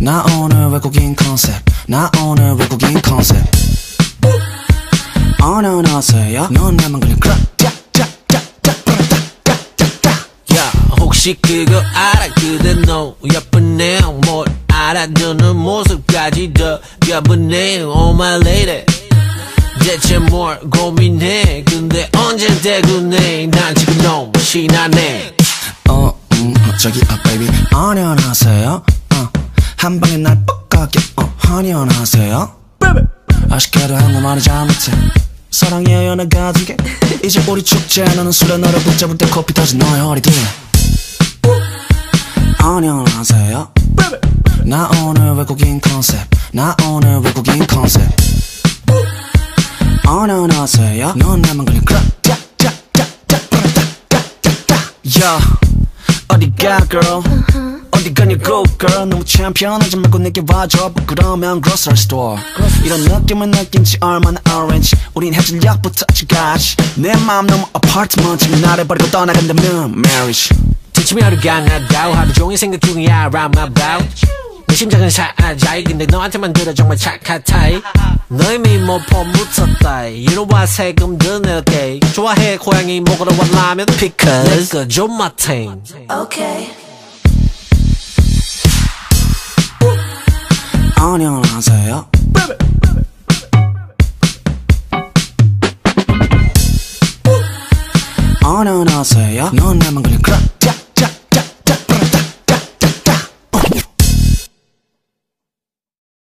나 오늘 외국인 컨셉 나 오늘 외국인 컨셉. 어려워하세요. 넌 나만 그냥 야 혹시 그거 알아? 그대 너 예쁘네 뭘 알아주는 모습까지 더 예쁘네 Oh my lady. 대체 뭘 고민해? 근데 언제 대구네? 난 지금 너무 신나네. 어, 음, 어, 저기, 아, 베이비, 안녕하세요. 어, 한 방에 날 뻑가게, 어, 안녕하세요. 아쉽게도 한국말이 잘 못해. 사랑해요, 나 가진 게. 이제 우리 축제, 너는 술에 너를 붙잡을 때 코피 터진 너의 허리둘. 안녕하세요. 나 오늘 외국인 컨셉. 나 오늘 외국인 컨셉. 안녕하세요. 넌 나만 그냥 그라, 짜, 짜, 어디가 girl? 어디 가냐고 girl? 너무 챔피언하지 말고 내게 와줘. 그러면 grocery store. 이런 느낌을 느낀 지. 얼마나 orange. 우린 해질녘부터 아침까지 내 마음 너무 apartment 지금 나를 버리고 떠나간다면 marriage. 지침이 하루가 나다우 하루 종일 생각 중이야. Around my bout 내 심장은 사자이. 근데 너한테만 들어 정말 착한 타입 너의 미모포 묻혔다 이리와 세금 드낼게 좋아해 고양이 먹으러 왔라면 because 내거 좀 마탱 Okay. 안녕하세요? 안녕하세요? 넌 나만 그냥 그라